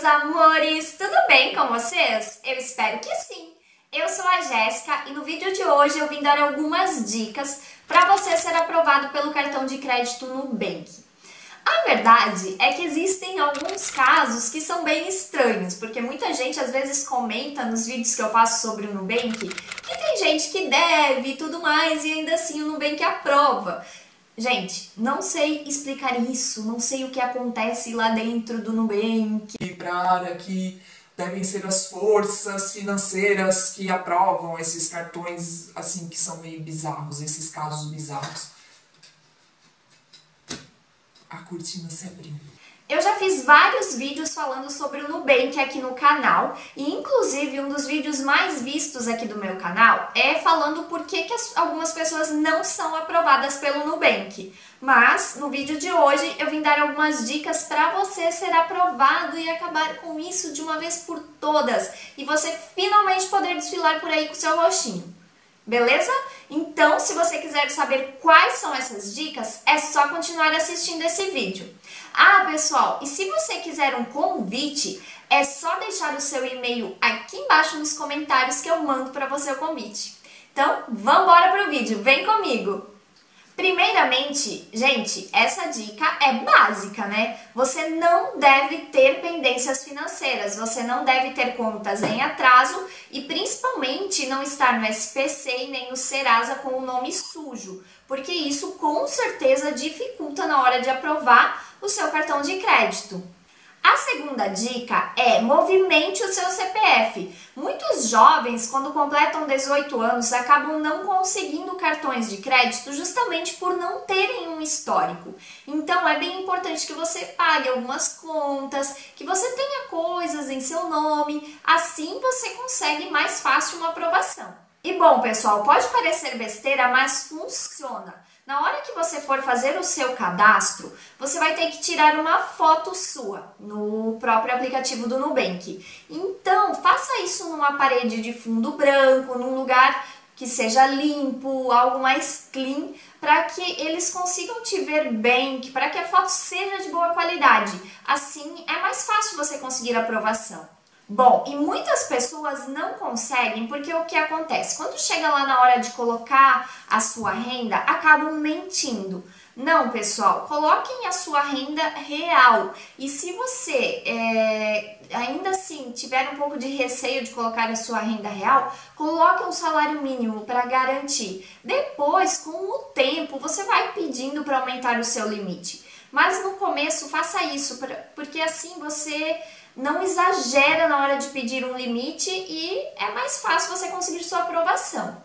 meus amores! Tudo bem com vocês? Eu espero que sim! Eu sou a Jéssica e no vídeo de hoje eu vim dar algumas dicas para você ser aprovado pelo cartão de crédito Nubank. A verdade é que existem alguns casos que são bem estranhos, porque muita gente às vezes comenta nos vídeos que eu faço sobre o Nubank que tem gente que deve e tudo mais e ainda assim o Nubank aprova. Gente, não sei explicar isso, não sei o que acontece lá dentro do Nubank. Para a área que devem ser as forças financeiras que aprovam esses cartões assim que são meio bizarros, esses casos bizarros. A cortina se abriu. Eu já fiz vários vídeos falando sobre o Nubank aqui no canal e inclusive um dos vídeos mais vistos aqui do meu canal é falando por que, que as, algumas pessoas não são aprovadas pelo Nubank. Mas no vídeo de hoje eu vim dar algumas dicas para você ser aprovado e acabar com isso de uma vez por todas e você finalmente poder desfilar por aí com seu roxinho. Beleza? Então, se você quiser saber quais são essas dicas, é só continuar assistindo esse vídeo. Ah, pessoal, e se você quiser um convite, é só deixar o seu e-mail aqui embaixo nos comentários que eu mando para você o convite. Então, vamos embora pro vídeo, vem comigo! Primeiramente, gente, essa dica é básica, né? Você não deve ter pendências financeiras, você não deve ter contas em atraso e principalmente não estar no SPC e nem no Serasa com o nome sujo, porque isso com certeza dificulta na hora de aprovar o seu cartão de crédito. A segunda dica é movimente o seu CPF. Muitos jovens, quando completam 18 anos, acabam não conseguindo cartões de crédito justamente por não terem um histórico. Então é bem importante que você pague algumas contas, que você tenha coisas em seu nome, assim você consegue mais fácil uma aprovação. E bom, pessoal, pode parecer besteira, mas funciona. Na hora que você for fazer o seu cadastro, você vai ter que tirar uma foto sua no próprio aplicativo do Nubank. Então, faça isso numa parede de fundo branco, num lugar que seja limpo, algo mais clean, para que eles consigam te ver bem, para que a foto seja de boa qualidade. Assim, é mais fácil você conseguir aprovação. Bom, e muitas pessoas não conseguem porque o que acontece? Quando chega lá na hora de colocar a sua renda, acabam mentindo. Não, pessoal, coloquem a sua renda real. E se você é, ainda assim tiver um pouco de receio de colocar a sua renda real, coloque um salário mínimo para garantir. Depois, com o tempo, você vai pedindo para aumentar o seu limite. Mas no começo, faça isso, porque assim você não exagera na hora de pedir um limite e é mais fácil você conseguir sua aprovação.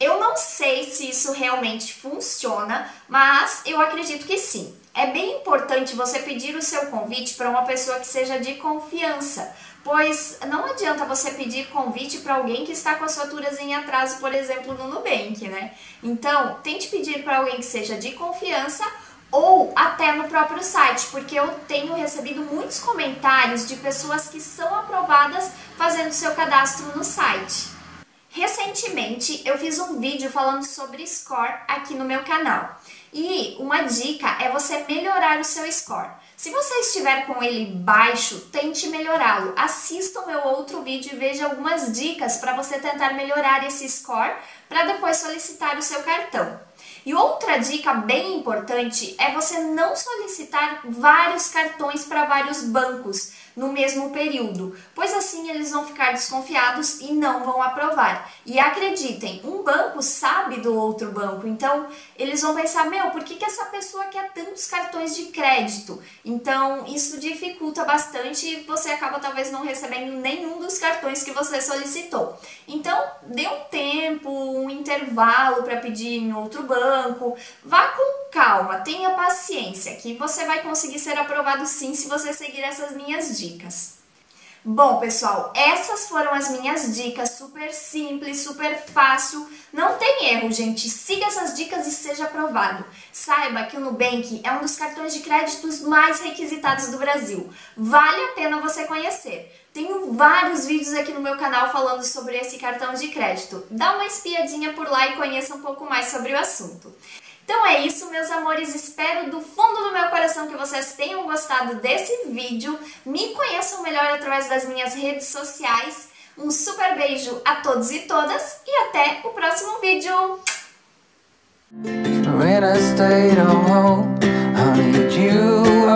Eu não sei se isso realmente funciona, mas eu acredito que sim. É bem importante você pedir o seu convite para uma pessoa que seja de confiança, pois não adianta você pedir convite para alguém que está com as faturas em atraso, por exemplo, no Nubank, né? Então, tente pedir para alguém que seja de confiança ou até no próprio site, porque eu tenho recebido muitos comentários de pessoas que são aprovadas fazendo seu cadastro no site. Recentemente eu fiz um vídeo falando sobre score aqui no meu canal. E uma dica é você melhorar o seu score. Se você estiver com ele baixo, tente melhorá-lo. Assista o meu outro vídeo e veja algumas dicas para você tentar melhorar esse score para depois solicitar o seu cartão. E outra dica bem importante é você não solicitar vários cartões para vários bancos no mesmo período, pois assim eles vão ficar desconfiados e não vão aprovar. E acreditem, um banco sabe do outro banco, então eles vão pensar, meu, por que, que essa pessoa quer tantos cartões de crédito? Então isso dificulta bastante e você acaba talvez não recebendo nenhum dos cartões que você solicitou. Então dê um tempo, um intervalo para pedir em outro banco, vá com calma, tenha paciência, que você vai conseguir ser aprovado sim se você seguir essas minhas dicas dicas. Bom, pessoal, essas foram as minhas dicas, super simples, super fácil, não tem erro, gente, siga essas dicas e seja aprovado. Saiba que o Nubank é um dos cartões de créditos mais requisitados do Brasil, vale a pena você conhecer. Tenho vários vídeos aqui no meu canal falando sobre esse cartão de crédito, dá uma espiadinha por lá e conheça um pouco mais sobre o assunto. Então é isso, meus amores. Espero do fundo coração que vocês tenham gostado desse vídeo. Me conheçam melhor através das minhas redes sociais. Um super beijo a todos e todas e até o próximo vídeo! When I stayed home, I you